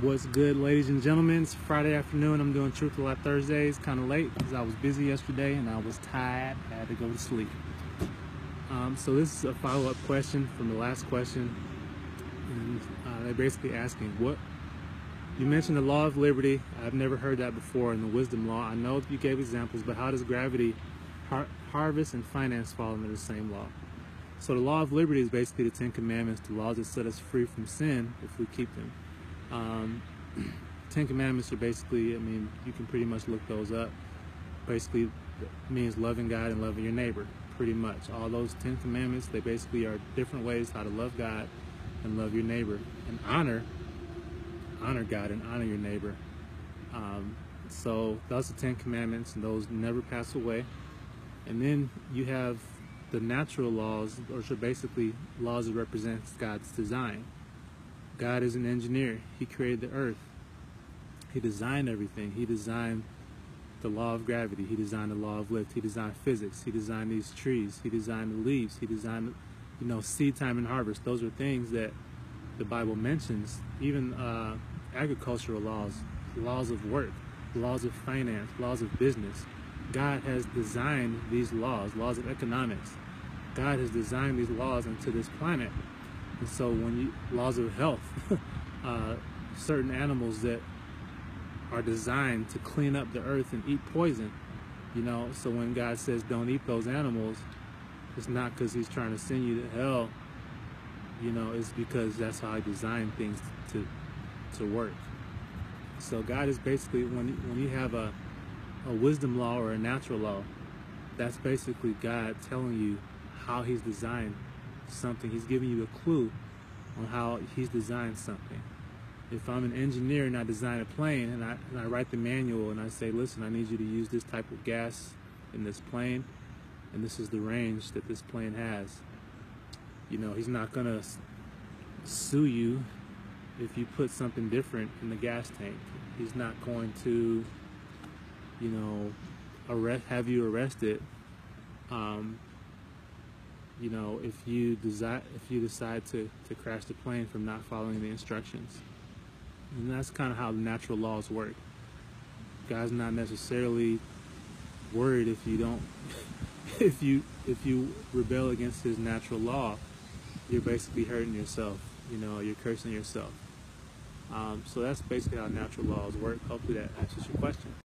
What's good, ladies and gentlemen? It's Friday afternoon. I'm doing Truth or Lie Thursdays, kind of late because I was busy yesterday and I was tired. I had to go to sleep. Um, so this is a follow-up question from the last question, and uh, they're basically asking what. You mentioned the law of liberty. I've never heard that before in the wisdom law. I know you gave examples, but how does gravity, har- harvest, and finance fall under the same law? So the law of liberty is basically the Ten Commandments, the laws that set us free from sin if we keep them. Um, Ten Commandments are basically, I mean, you can pretty much look those up. Basically, means loving God and loving your neighbor. Pretty much, all those Ten Commandments, they basically are different ways how to love God and love your neighbor and honor, honor God and honor your neighbor. Um, so those are Ten Commandments, and those never pass away. And then you have the natural laws, which are basically laws that represent God's design. God is an engineer. He created the earth. He designed everything. He designed the law of gravity. He designed the law of lift. He designed physics. He designed these trees. He designed the leaves. He designed, you know, seed time and harvest. Those are things that the Bible mentions. Even uh, agricultural laws, laws of work, laws of finance, laws of business. God has designed these laws, laws of economics. God has designed these laws into this planet. And so when you laws of health, uh, certain animals that are designed to clean up the earth and eat poison, you know. So when God says don't eat those animals, it's not because He's trying to send you to hell. You know, it's because that's how He designed things to to work. So God is basically when when you have a a wisdom law or a natural law, that's basically God telling you how He's designed something. He's giving you a clue on how He's designed something. If I'm an engineer and I design a plane and I, and I write the manual and I say, listen, I need you to use this type of gas in this plane, and this is the range that this plane has. You know, He's not going to sue you if you put something different in the gas tank. He's not going to you know, arrest have you arrested. Um, you know, if you decide if you decide to to crash the plane from not following the instructions, and that's kind of how natural laws work. God's not necessarily worried if you don't if you if you rebel against His natural law, you're basically hurting yourself. You know, you're cursing yourself. Um, so that's basically how natural laws work. Hopefully that answers your question.